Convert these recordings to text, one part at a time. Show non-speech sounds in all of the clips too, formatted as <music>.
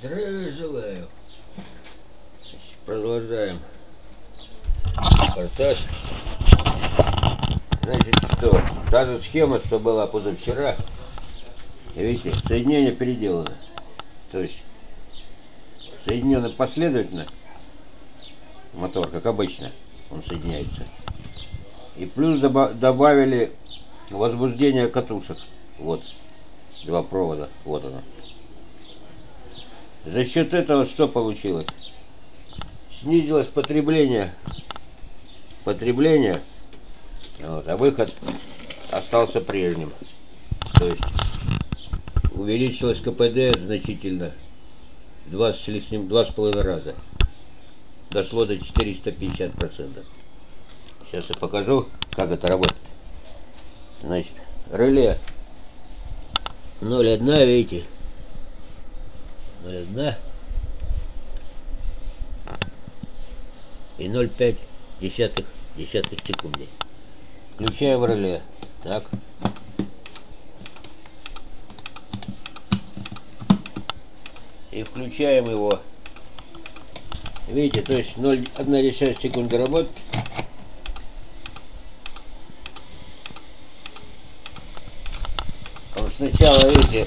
Здравия желаю. Продолжаем. Репортаж. Значит, что? Та же схема, что была позавчера. Видите, соединение переделано. То есть соединено последовательно. Мотор, как обычно, он соединяется. И плюс доба- добавили возбуждение катушек. Вот, два провода, вот оно. За счет этого что получилось? Снизилось потребление, потребление, вот, а выход остался прежним. То есть увеличилось КПД значительно, два с лишним, два с половиной раза. Дошло до 450 процентов. Сейчас я покажу, как это работает. Значит, реле 0,1, видите? 0,1 и 0,5 десятых, десятых секунды. Включаем реле. Так. И включаем его. Видите, то есть 0,1 секунды работает. Он сначала, видите,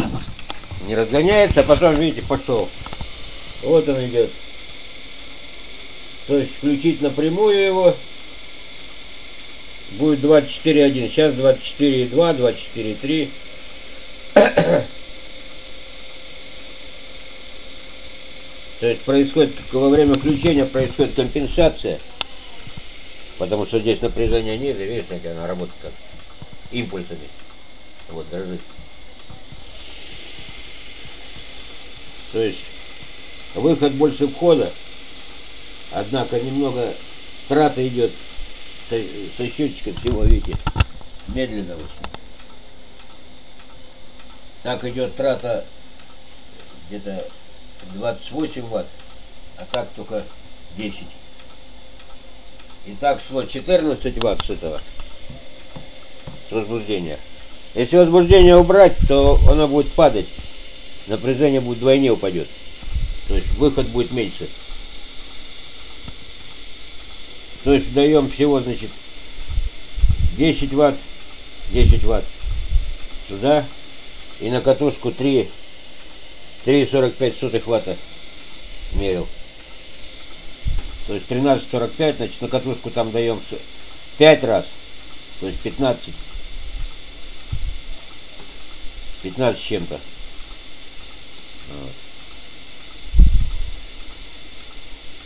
не разгоняется, а потом, видите, пошел. Вот он идет. То есть включить напрямую его будет 24.1. Сейчас 24.2, 24.3. То есть происходит, во время включения происходит компенсация, потому что здесь напряжение ниже, видишь, она работает как импульсами. Вот, дрожит. То есть выход больше входа, однако немного трата идет со, со счетчика всего, видите, медленно очень. Так идет трата где-то 28 ватт, а так только 10. И так шло 14 ватт с этого, с возбуждения. Если возбуждение убрать, то оно будет падать, напряжение будет вдвойне упадет. То есть выход будет меньше. То есть даем всего, значит, 10 ватт, 10 ватт сюда и на катушку 3 3,45 сотых ватта мерил. То есть 13,45, значит на катушку там даем 5 раз. То есть 15. 15 с чем-то. Вот.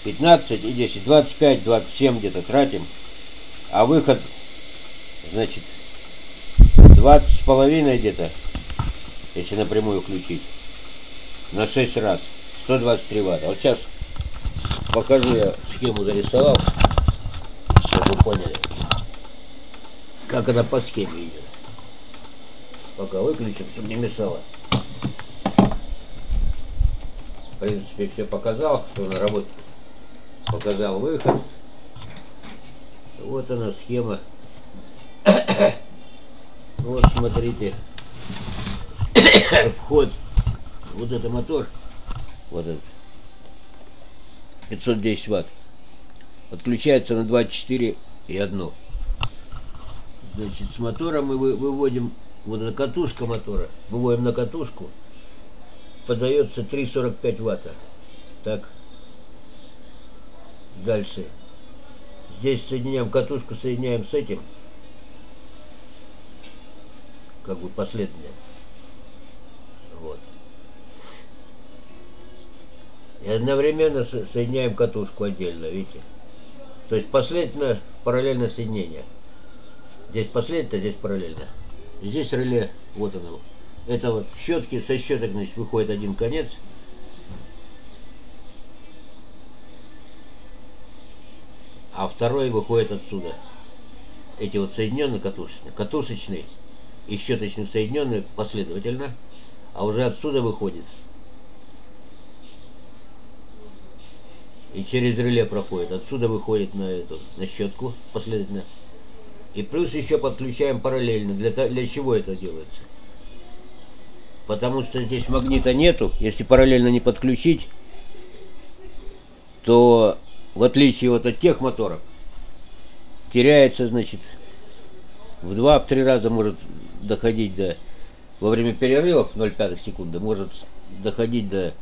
15 и 10, 25, 27 где-то тратим. А выход, значит, 20 с половиной где-то, если напрямую включить на 6 раз. 123 ватта. Вот сейчас покажу я схему зарисовал, чтобы вы поняли, как она по схеме идет. Пока выключим, чтобы не мешало. В принципе, все показал, что она работает. Показал выход. Вот она схема. <coughs> Вот смотрите. <coughs> Вход вот это мотор, вот этот, 510 ватт, подключается на 24 и 1. Значит, с мотора мы выводим, вот эта катушка мотора, выводим на катушку, подается 3,45 ватта. Так. Дальше. Здесь соединяем катушку, соединяем с этим. Как бы последнее. Вот. И одновременно соединяем катушку отдельно, видите? То есть последовательно параллельно соединение. Здесь последовательно, здесь параллельно. Здесь реле, вот оно. Это вот щетки, со щеток, значит, выходит один конец. А второй выходит отсюда. Эти вот соединенные катушечные, катушечный и щеточный соединенные последовательно, а уже отсюда выходит и через реле проходит. Отсюда выходит на эту, на щетку последовательно. И плюс еще подключаем параллельно. Для, для чего это делается? Потому что здесь магнита нету. Если параллельно не подключить, то в отличие вот от тех моторов, теряется, значит, в 2-3 раза может доходить до, во время перерывов 0,5 секунды, может доходить до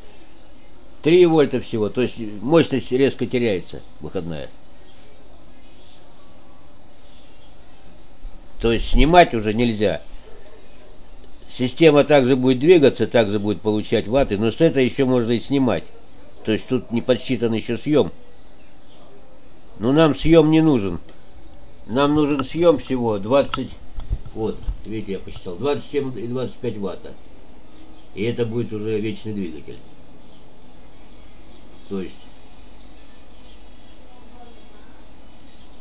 3 вольта всего. То есть мощность резко теряется выходная. То есть снимать уже нельзя. Система также будет двигаться, также будет получать ваты, но с этой еще можно и снимать. То есть тут не подсчитан еще съем. Но нам съем не нужен. Нам нужен съем всего 20, вот, видите, я посчитал, 27 и 25 ватта. И это будет уже вечный двигатель. То есть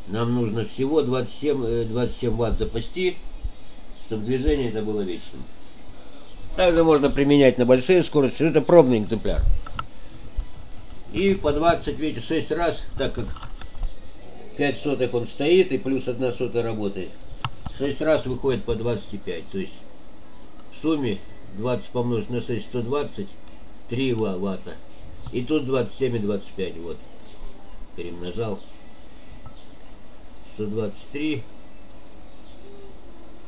нам нужно всего 27, 27 э, ватт запасти, чтобы движение это было вечным. Также можно применять на большие скорости, это пробный экземпляр. И по 20, видите, 6 раз, так как 5 соток он стоит и плюс 1 сотая работает. 6 раз выходит по 25. То есть в сумме 20 помножить на 6, 120, 3 ватта. И тут 27 и 25. Вот. Перемножал. 123.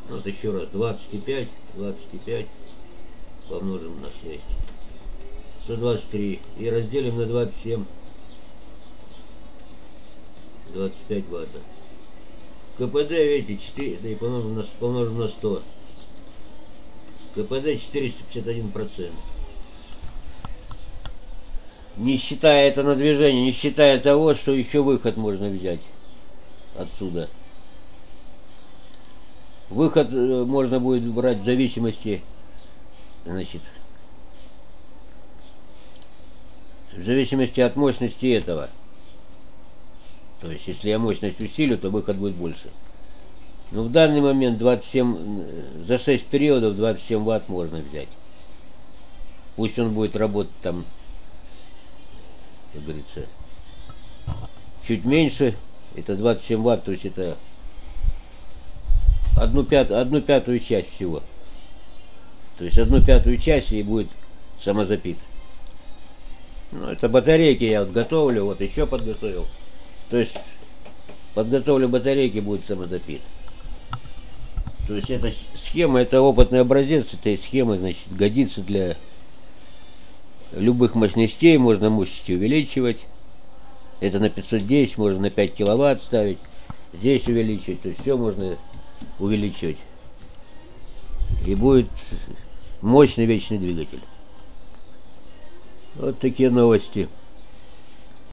Вот еще раз. 25, 25 помножим на 6. 123. И разделим на 27. 25 ватта. КПД, видите, 4, да и помножим на, помножим на 100. КПД 451 процент. Не считая это на движение, не считая того, что еще выход можно взять отсюда. Выход э, можно будет брать в зависимости, значит, в зависимости от мощности этого. То есть, если я мощность усилю, то выход будет больше. Но в данный момент 27, за 6 периодов 27 ватт можно взять. Пусть он будет работать там, как говорится, чуть меньше. Это 27 ватт, то есть это одну, пят, одну пятую часть всего. То есть одну пятую часть и будет самозапит. Ну, это батарейки я вот готовлю, вот еще подготовил. То есть подготовлю батарейки, будет самозапит. То есть эта схема, это опытный образец этой схемы, значит, годится для любых мощностей, можно мощности увеличивать. Это на 510, можно на 5 киловатт ставить. Здесь увеличивать, то есть все можно увеличивать. И будет мощный вечный двигатель. Вот такие новости.